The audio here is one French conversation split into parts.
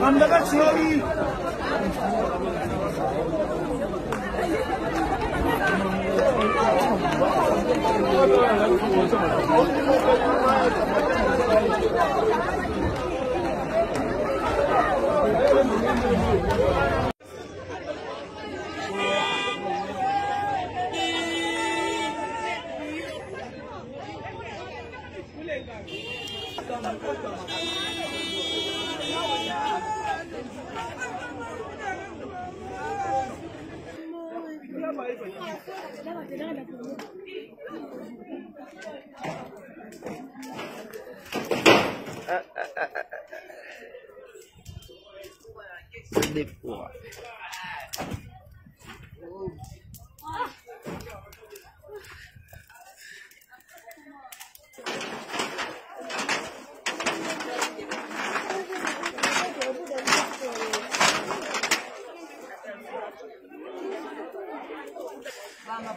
なんだか強い。Depot. Vamos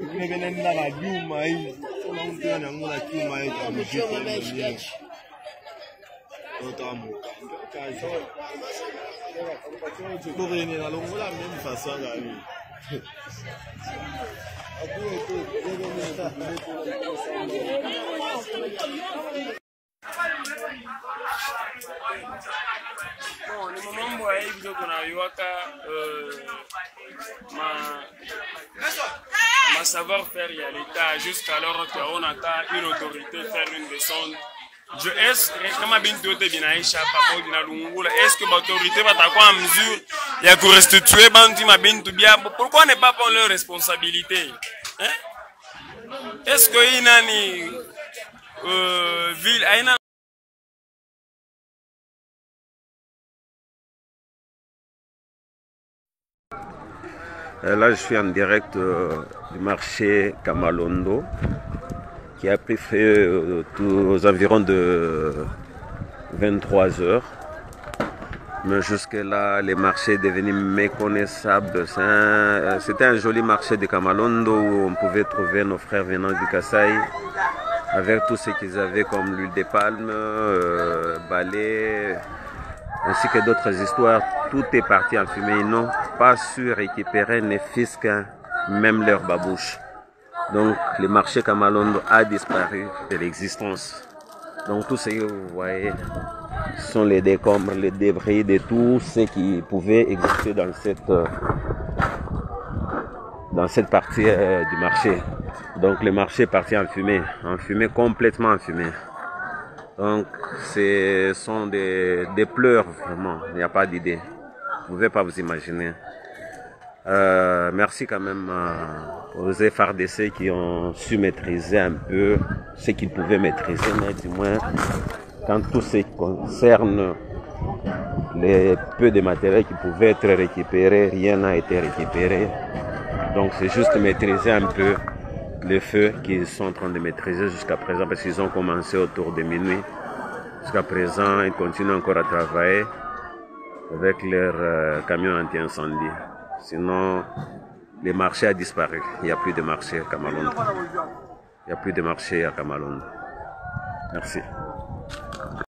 Ingine nenda na Juma Bon, biso kuna oywaka euh, ma, ma savoir faire ya l'état. Jusqu'alors que on ata une autorité faire une descente je estce kama bini to te bina échappa modi na lungula est-ce que baautorité batakua en mesure ya korestituer bantu mabintu biabo pourquoi ne pas prendre leur responsabilité? Hein? est-ce que i nani euh, ville aina Là, je suis en direct euh, du marché Kamalondo, qui a pris fait euh, aux environs de 23 heures. Mais jusque-là, les marchés est devenu méconnaissable. C'était un, joli marché de Kamalondo où on pouvait trouver nos frères venant du Kasaï avec tout ce qu'ils avaient comme l'huile de palme, euh, ainsi que d'autres histoires. Tout est parti en fumée. Ils n'ont pas su récupérer ne fils qu'un, même leur babouche. Donc le marché Kamalondo a disparu de l'existence. Donc tout ce que vous voyez sont les décombres, les débris de tout ce qui pouvait exister dans cette, euh, dans cette partie euh, du marché. Donc le marché est parti en fumée, en fumée, complètement en fumée. Donc, ce sont des, pleurs, vraiment. Il n'y a pas d'idée. Vous ne pouvez pas vous imaginer. Euh, merci quand même euh, aux FRDC qui ont su maîtriser un peu ce qu'ils pouvaient maîtriser, mais du moins, quand tout ce qui concerne les peu de matériel qui pouvaient être récupérés, rien n'a été récupéré. Donc, c'est juste maîtriser un peu les feux qu'ils sont en train de maîtriser jusqu'à présent parce qu'ils ont commencé autour de minuit. Jusqu'à présent, ils continuent encore à travailler avec leur euh, camion anti-incendie. Sinon, le marché a disparu. Il n'y a plus de marché à Kamalondo. Il n'y a plus de marché à Kamalondo. Merci.